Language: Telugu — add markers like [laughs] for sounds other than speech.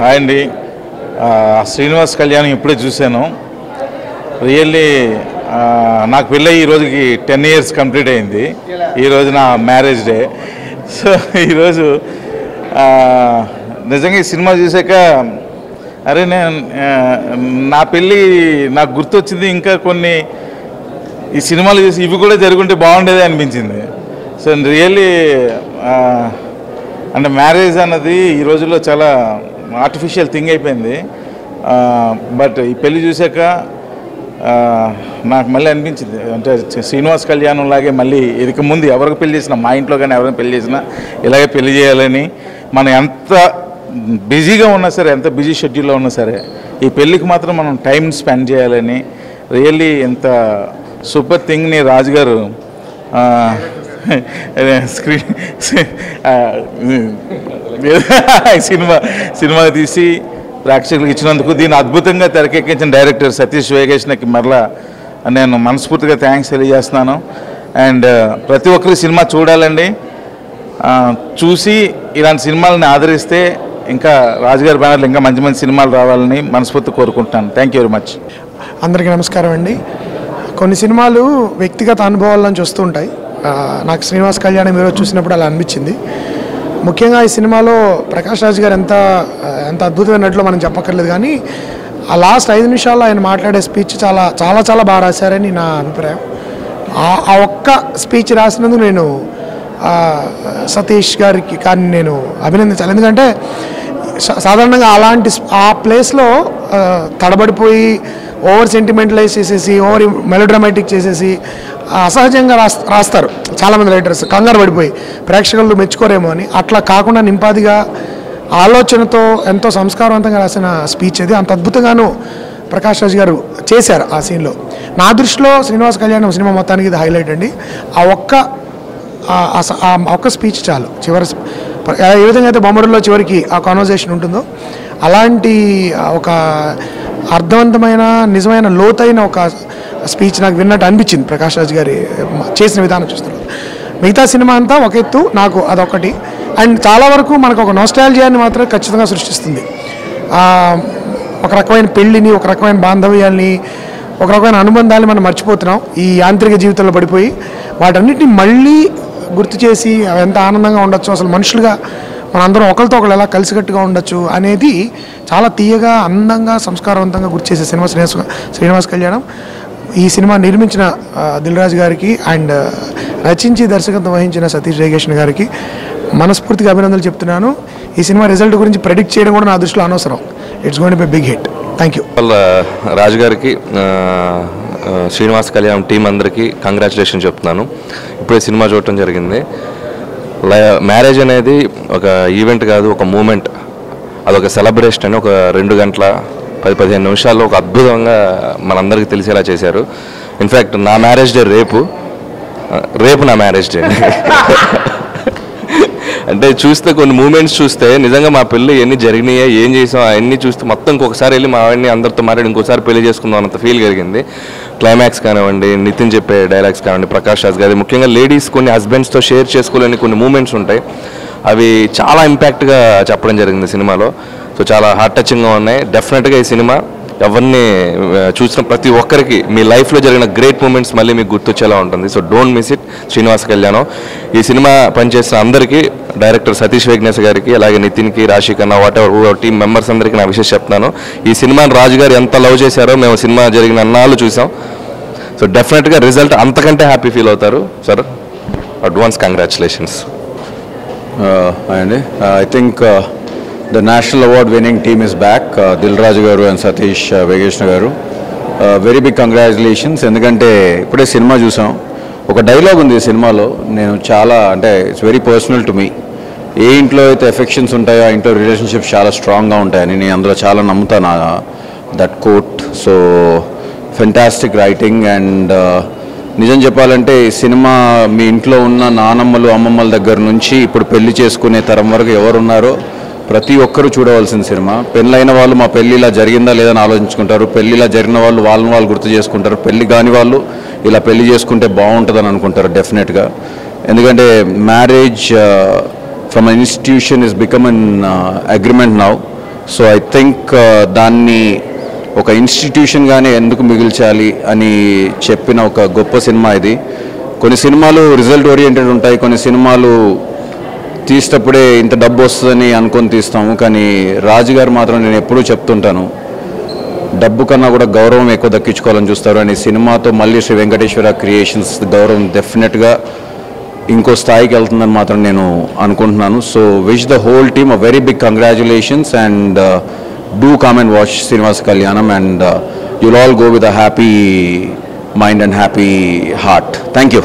హాయ్ అండి. శ్రీనివాస్ కళ్యాణం ఇప్పుడే చూశాను. రియల్లీ నాకు పెళ్ళి ఈ రోజుకి టెన్ ఇయర్స్ కంప్లీట్ అయింది. ఈరోజు నా మ్యారేజ్ డే. సో ఈరోజు నిజంగా ఈ సినిమా చూసాక అరే నేను నా పెళ్ళి నాకు గుర్తొచ్చింది ఇంకా కొన్ని ఈ సినిమాలు చూసి ఇవి కూడా జరుగుంటే బాగుండేది అనిపించింది. సో రియల్లీ అంటే మ్యారేజ్ అన్నది ఈ రోజుల్లో చాలా ఆర్టిఫిషియల్ థింగ్ అయిపోయింది. బట్ ఈ పెళ్ళి చూసాక నాకు మళ్ళీ అనిపించింది. అంటే శ్రీనివాస్ కళ్యాణం లాగే మళ్ళీ ఇదికి ముందు ఎవరికి పెళ్ళి చేసినా మా ఇంట్లో కానీ ఎవరైనా పెళ్ళి చేసినా ఇలాగే పెళ్ళి చేయాలని మనం ఎంత బిజీగా ఉన్నా సరే ఎంత బిజీ షెడ్యూల్లో ఉన్నా సరే ఈ పెళ్ళికి మాత్రం మనం టైం స్పెండ్ చేయాలని రియల్లీ ఎంత సూపర్ థింగ్ని రాజుగారు స్క్రీన్ [laughs] సినిమా సినిమా తీసి ప్రేక్షకులకు ఇచ్చినందుకు దీన్ని అద్భుతంగా తెరకెక్కించిన డైరెక్టర్ సతీష్ వేగేష్నకి మరలా నేను మనస్ఫూర్తిగా థ్యాంక్స్ తెలియజేస్తున్నాను. అండ్ ప్రతి ఒక్కరి సినిమా చూడాలండి. చూసి ఇలాంటి సినిమాలని ఆదరిస్తే ఇంకా రాజుగారి బ్యానర్లు ఇంకా మంచి మంచి సినిమాలు రావాలని మనస్ఫూర్తి కోరుకుంటున్నాను. థ్యాంక్ యూ వెరీ మచ్ అందరికీ నమస్కారం అండి. కొన్ని సినిమాలు వ్యక్తిగత అనుభవాల నుంచి వస్తుంటాయి నాకు శ్రీనివాస్ కళ్యాణం ఈరోజు చూసినప్పుడు అలా అనిపించింది. ముఖ్యంగా ఈ సినిమాలో ప్రకాష్ రాజ్ గారు ఎంత ఎంత ఎంత అద్భుతమైనట్లు మనం చెప్పక్కర్లేదు కానీ ఆ లాస్ట్ ఐదు నిమిషాల్లో ఆయన మాట్లాడే స్పీచ్ చాలా చాలా చాలా బాగా రాశారని నా అభిప్రాయం. ఆ- ఆ ఒక్క స్పీచ్ రాసినందుకు నేను సతీష్ గారికి కానీ నేను అభినందించాలి. ఎందుకంటే సాధారణంగా అలాంటి ఆ ప్లేస్లో తడబడిపోయి ఓవర్ సెంటిమెంటలైజ్ చేసేసి ఓవర్ మెలోడ్రామాటిక్ చేసేసి అసహజంగా రాస్ రాస్తారు చాలామంది రైటర్స్. కంగారు పడిపోయి ప్రేక్షకులు మెచ్చుకోరేమో అని. అట్లా కాకుండా నింపాదిగా ఆలోచనతో ఎంతో సంస్కారవంతంగా రాసిన స్పీచ్ అది. అంత అద్భుతంగాను ప్రకాష్ రాజ్ గారు చేశారు ఆ సీన్లో. నా దృష్టిలో శ్రీనివాస్ కళ్యాణం సినిమా మొత్తానికి ఇది హైలైట్ అండి. ఆ ఒక్క ఆ- ఒక్క స్పీచ్ చాలు. చివరి ఏ విధంగా అయితే బొమ్మడిలో చివరికి ఆ కాన్వర్జేషన్ ఉంటుందో అలాంటి ఒక అర్థవంతమైన నిజమైన లోతైన ఒక స్పీచ్ నాకు విన్నట్టు అనిపించింది ప్రకాష్ రాజ్ గారి చేసిన విధానం చూస్తున్నారు మిగతా సినిమా అంతా ఒక ఎత్తు నాకు అదొకటి. అండ్ చాలా వరకు మనకు ఒక నోస్టాలజియాన్ని మాత్రం ఖచ్చితంగా సృష్టిస్తుంది. ఒక రకమైన పెళ్ళిని ఒక రకమైన బాంధవ్యాల్ని ఒక రకమైన అనుబంధాన్ని మనం మర్చిపోతున్నాం ఈ యాంత్రిక జీవితంలో పడిపోయి వాటన్నిటిని మళ్ళీ గుర్తు చేసి అవి ఎంత ఆనందంగా ఉండొచ్చు అసలు మనుషులుగా మనందరం ఒకరితో ఒకరు ఎలా కలిసికట్టుగా ఉండొచ్చు అనేది చాలా తీయగా అందంగా సంస్కారవంతంగా గుర్తు చేసే సినిమా శ్రీనివాస్ శ్రీనివాస్ కళ్యాణం. ఈ సినిమా నిర్మించిన ఆ, దిల్ రాజు గారికి అండ్ రచించి దర్శకత్వం వహించిన సతీష్ జయకేషన్ గారికి మనస్ఫూర్తిగా అభినందనలు చెప్తున్నాను. ఈ సినిమా రిజల్ట్ గురించి ప్రెడిక్ట్ చేయడం కూడా నా దృష్టిలో అనవసరం. It's gonna be big hit thank you Raju గారికి శ్రీనివాస్ కళ్యాణ్ టీం అందరికీ కంగ్రాచులేషన్ చెప్తున్నాను. ఇప్పుడే సినిమా చూడటం జరిగింది. లై- మ్యారేజ్ అనేది ఒక ఈవెంట్ కాదు ఒక మూమెంట్ అదొక సెలబ్రేషన్ అని ఒక రెండు గంటల పది పదిహేను నిమిషాల్లో ఒక అద్భుతంగా మనందరికీ తెలిసేలా చేశారు. ఇన్ఫ్యాక్ట్ నా మ్యారేజ్ డే రేపు. రేపు నా మ్యారేజ్ డే [laughs] అంటే చూస్తే కొన్ని మూమెంట్స్ చూస్తే నిజంగా మా పెళ్ళి ఎన్ని జరిగినాయో ఏం చేసాం అవన్నీ చూస్తే మొత్తం ఇంకొకసారి వెళ్ళి మా వాడిని అందరితో మాట్లాడి ఇంకోసారి పెళ్ళి చేసుకుందాం అన్నంత ఫీల్ కలిగింది. క్లైమాక్స్ కానివ్వండి నితిన్ చెప్పే డైలాగ్స్ కానివ్వండి ప్రకాష్ రాజ్ గారి ముఖ్యంగా లేడీస్ కొన్ని హస్బెండ్స్తో షేర్ చేసుకోలేని కొన్ని మూమెంట్స్ ఉంటాయి. అవి చాలా ఇంపాక్ట్గా చెప్పడం జరిగింది సినిమాలో. సో చాలా హార్ట్ టచింగ్గా ఉన్నాయి. డెఫినెట్గా ఈ సినిమా ఎవరిని చూసిన ప్రతి ఒక్కరికి మీ లైఫ్లో జరిగిన గ్రేట్ మూమెంట్స్ మళ్ళీ మీకు గుర్తొచ్చేలా ఉంటుంది. So don't miss it. Srinivasa Kalyanam. ఈ సినిమా పనిచేసిన అందరికీ డైరెక్టర్ సతీష్ వేగ్నేశ్ గారికి అలాగే నితిన్కి రాశి కన్నా వాట్ ఎవర్ టీం మెంబర్స్ అందరికీ నా విషయం చెప్తున్నాను. ఈ సినిమాని రాజు గారు ఎంత లవ్ చేశారో మేము సినిమా జరిగిన అన్నాళ్ళు చూసాం. సో డెఫినెట్గా రిజల్ట్ అంతకంటే హ్యాపీ ఫీల్ అవుతారు సార్. Advance congratulations. అండి. I think the national award winning team is back Dil Raju గారు అండ్ సతీష్ వెగేష్ణ గారు వెరీ బిగ్ కంగ్రాచులేషన్స్ ఎందుకంటే ఇప్పుడే సినిమా చూసాం. ఒక డైలాగ్ ఉంది ఈ సినిమాలో. నేను చాలా అంటే it's very personal to me a ఇంట్లో అయితే ఎఫెక్షన్స్ ఉంటాయో ఆ ఇంట్లో రిలేషన్షిప్స్ చాలా స్ట్రాంగ్గా ఉంటాయని నేను అందులో చాలా నమ్ముతాను that quote so fantastic writing and నిజం చెప్పాలంటే సినిమా మీ ఇంట్లో ఉన్న నానమ్మలు అమ్మమ్మల దగ్గర నుంచి ఇప్పుడు పెళ్ళి చేసుకునే తరం వరకు ఎవరున్నారో ప్రతి ఒక్కరూ చూడవలసిన సినిమా. పెళ్ళైన వాళ్ళు మా పెళ్ళి ఇలా జరిగిందా లేదని ఆలోచించుకుంటారు. పెళ్ళి ఇలా జరిగిన వాళ్ళు వాళ్ళని వాళ్ళు గుర్తు చేసుకుంటారు. పెళ్ళి కాని వాళ్ళు ఇలా పెళ్ళి చేసుకుంటే బాగుంటుందని అనుకుంటారు డెఫినెట్గా ఎందుకంటే marriage from institution is become an agreement now so I think దాన్ని ఒక ఇన్స్టిట్యూషన్గానే ఎందుకు మిగిల్చాలి అని చెప్పిన ఒక గొప్ప సినిమా ఇది. కొన్ని సినిమాలు రిజల్ట్ ఓరియంటెడ్ ఉంటాయి కొన్ని సినిమాలు తీసేటప్పుడే ఇంత డబ్బు వస్తుందని అనుకొని తీస్తాము కానీ రాజు గారు మాత్రం నేను ఎప్పుడూ చెప్తుంటాను డబ్బు కన్నా కూడా గౌరవం ఎక్కువ దక్కించుకోవాలని చూస్తారు అని. సినిమాతో మళ్ళీ శ్రీ వెంకటేశ్వర క్రియేషన్స్ గౌరవం డెఫినెట్గా ఇంకో స్థాయికి వెళ్తుందని మాత్రం నేను అనుకుంటున్నాను. So wish the whole team a very big congratulations and do come and watch Srinivasa Kalyanam and you'll all go with a happy mind and happy heart thank you